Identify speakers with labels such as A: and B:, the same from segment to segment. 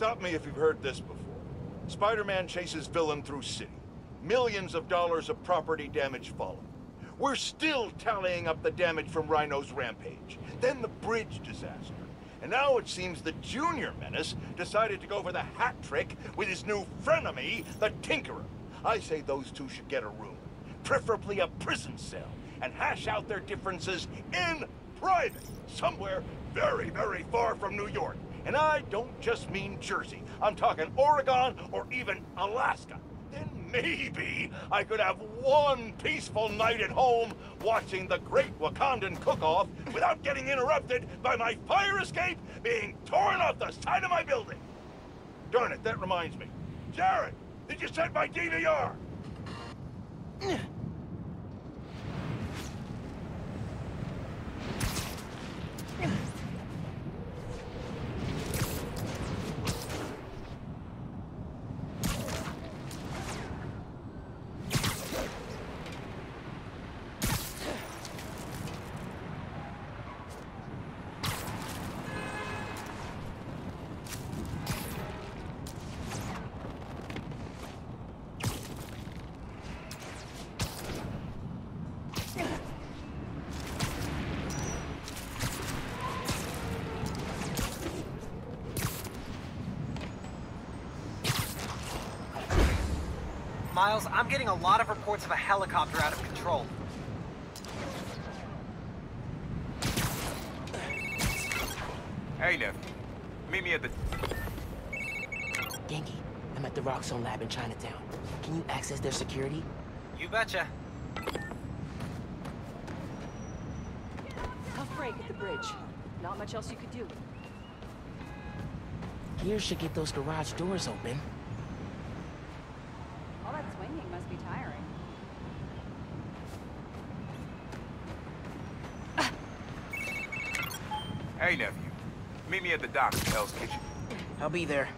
A: Stop me if you've heard this before. Spider-Man chases villain through city. Millions of dollars of property damage follow. We're still tallying up the damage from Rhino's rampage. Then the bridge disaster. And now it seems the Junior Menace decided to go for the hat trick with his new frenemy, the Tinkerer. I say those two should get a room, preferably a prison cell, and hash out their differences in private, somewhere very, very far from New York. And I don't just mean Jersey. I'm talking Oregon or even Alaska. Then maybe I could have one peaceful night at home watching the great Wakandan cook-off without getting interrupted by my fire escape being torn off the side of my building. Darn it, that reminds me. Jared, did you set my DVR?
B: Miles, I'm getting a lot of reports of a helicopter out of control.
C: Hey, nephew. Meet me at the...
D: Ganke, I'm at the Roxxon lab in Chinatown. Can you access their security?
B: You betcha.
E: Tough break at the bridge. Not much else you could do.
D: Gears should get those garage doors open.
E: All that swinging must be tiring.
C: Hey, nephew. Meet me at the docks at Hell's Kitchen.
D: I'll be there.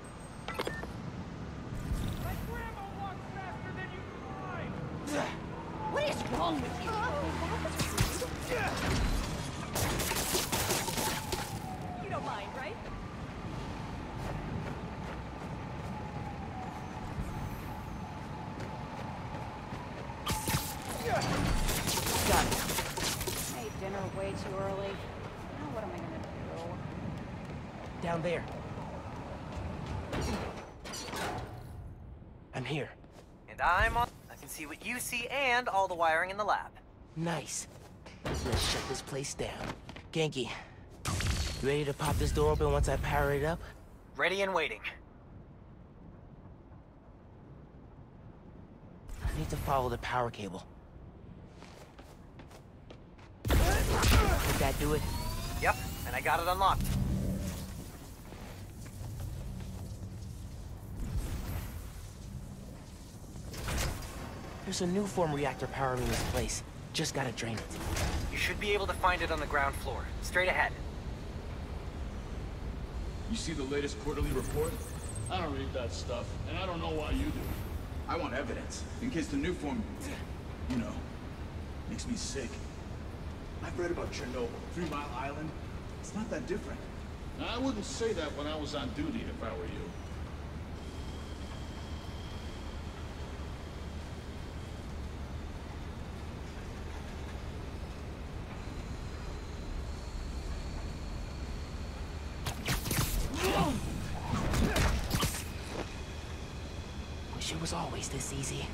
E: What is wrong with you? You don't mind, right?
D: Got it.
E: Ate dinner way too early. Now what am I gonna do?
D: Down there. I'm here.
B: And I'm on... I can see what you see and all the wiring in the lab.
D: Nice. Let's shut this place down. Ganke, ready to pop this door open once I power it up?
B: Ready and waiting.
D: I need to follow the power cable. Did that do it?
B: Yep, and I got it unlocked.
D: There's a Nuform reactor powering this place. Just gotta drain it.
B: You should be able to find it on the ground floor. Straight ahead.
F: You see the latest quarterly report? I don't read that stuff, and I don't know why you do. I want evidence, in case the Nuform, you know, makes me sick. I've read about Chernobyl, Three Mile Island. It's not that different. I wouldn't say that when I was on duty, if I were you.
D: Wish it was always this easy.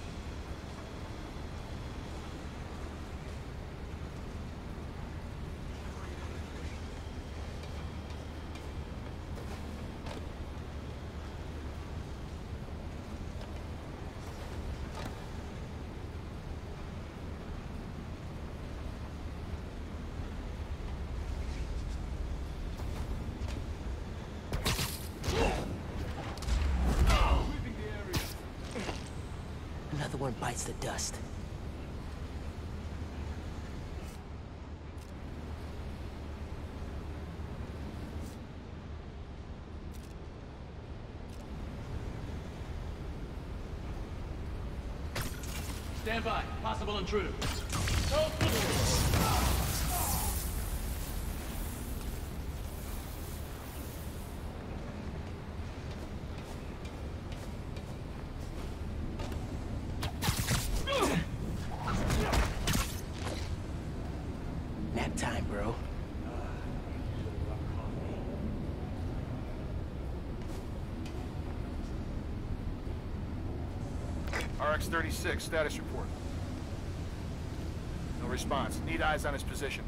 D: One bites the dust.
F: Stand by. Possible intruder.
G: RX-36, status report. No response. Need eyes on his position.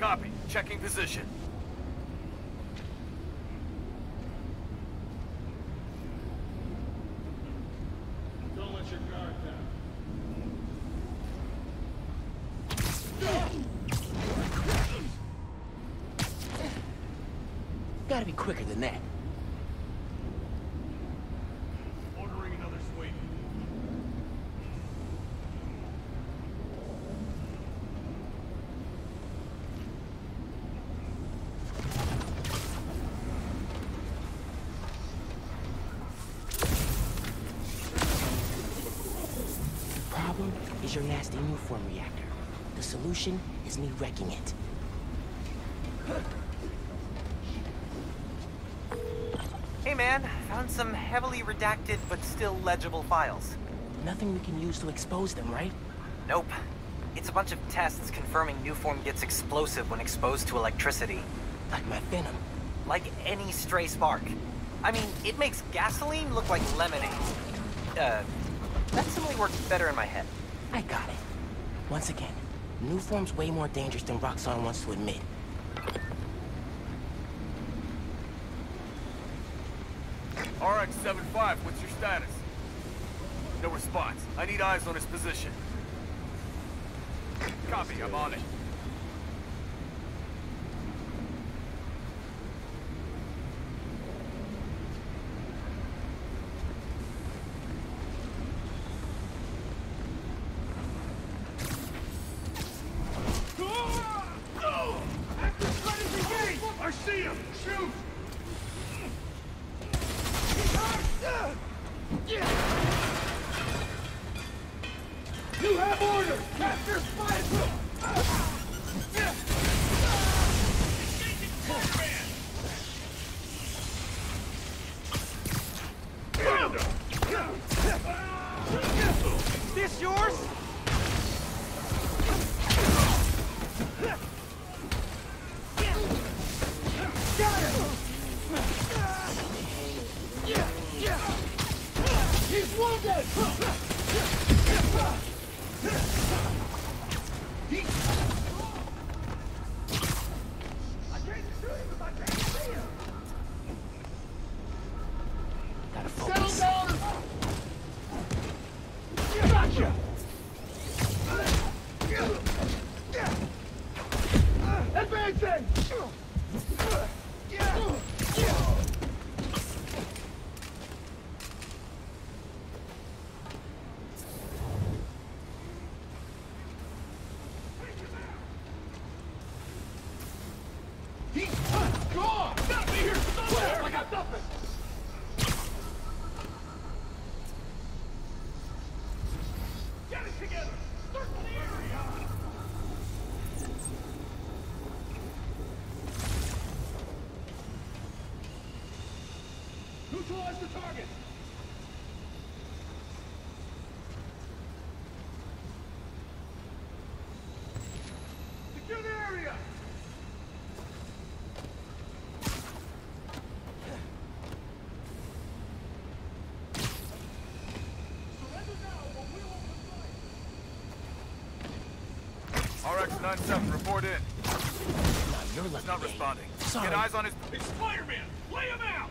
C: Copy. Checking position.
F: Don't let your guard down.
D: Gotta be quicker than that. Your nasty Nuform reactor. The solution is me wrecking it.
B: Hey man, found some heavily redacted but still legible files.
D: Nothing we can use to expose them, right?
B: Nope. It's a bunch of tests confirming Nuform gets explosive when exposed to electricity.
D: Like my venom.
B: Like any stray spark. I mean, it makes gasoline look like lemonade. Uh, that simile works better in my head.
D: I got it. Once again, Nuform's way more dangerous than Roxxon wants to admit.
C: RX-75, what's your status? No response. I need eyes on his position. Copy, I'm on it.
F: Capture comply!
C: RX-97, report in.
D: You're.
C: He's not responding.
D: Sorry.
C: Get eyes on his...
F: It's Spider-Man! Lay him out!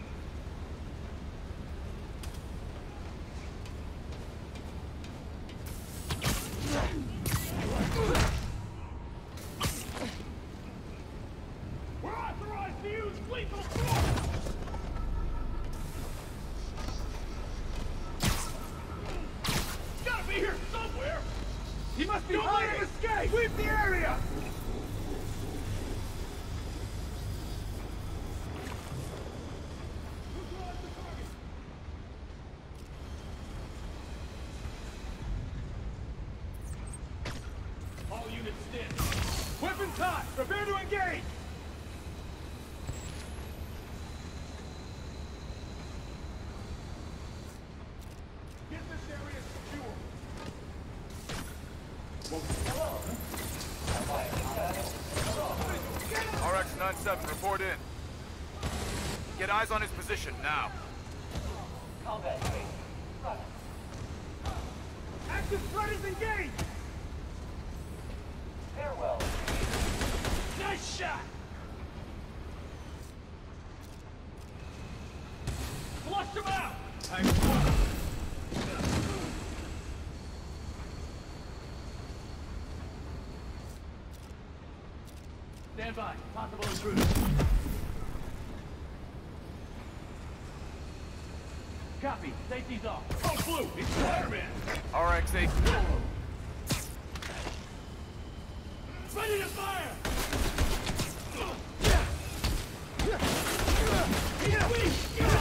F: All units stand. Weapons hot! Prepare to engage! Get this area secure!
C: RX-97, report in. Get eyes on his position, now.
H: Active threat is engaged!
B: Farewell.
H: Nice shot! Flush him out! Stand by. Possible intruder. Copy. Safety's off. Oh, Blue! It's Spider-Man! RX-8. Ready to fire! Here we go! Target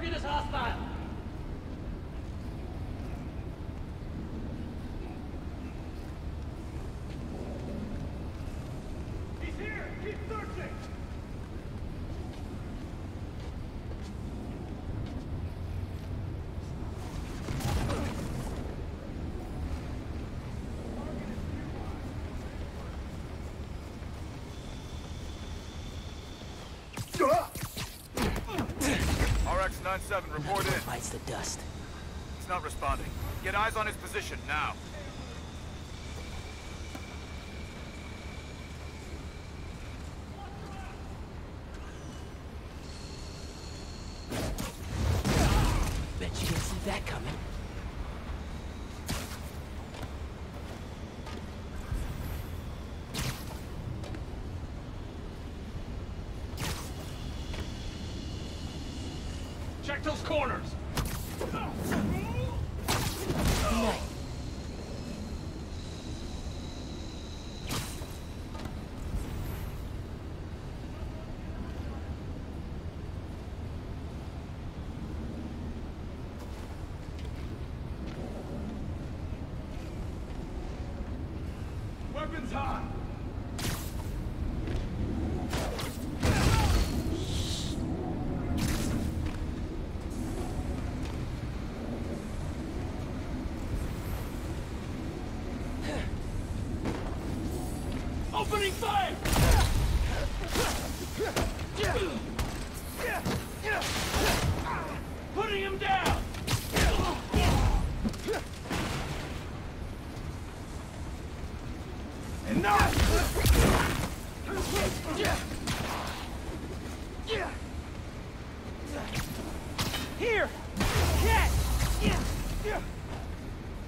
H: Target is hostile! RX-97, report in.
D: Bites the dust.
H: He's not responding. Get eyes on his position, now. Check those corners! Weapons hot! Putting him down!
D: Here! Catch!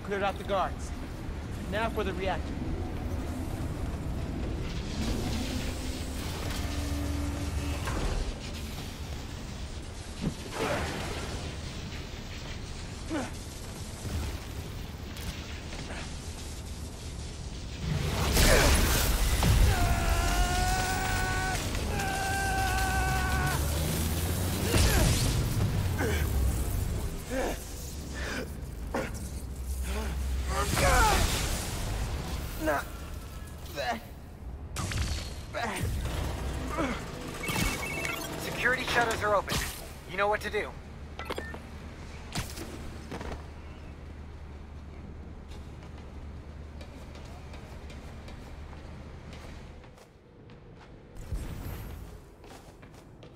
D: Cleared out the guards. Now for the reactor.
B: To do.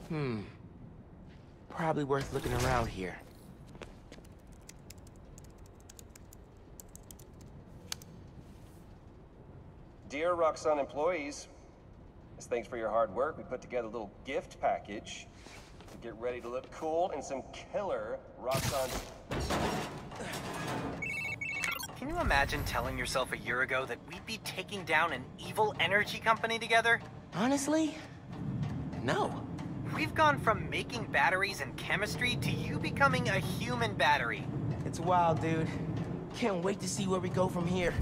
D: Hmm. Probably worth looking around here.
I: Dear Roxxon employees, as thanks for your hard work, we put together a little gift package get ready to look cool in some killer Roxxon.
B: Can you imagine telling yourself a year ago that we'd be taking down an evil energy company together?
D: Honestly? No.
B: We've gone from making batteries and chemistry to you becoming a human battery.
D: It's It's wild, dude. Can't wait to see where we go from here.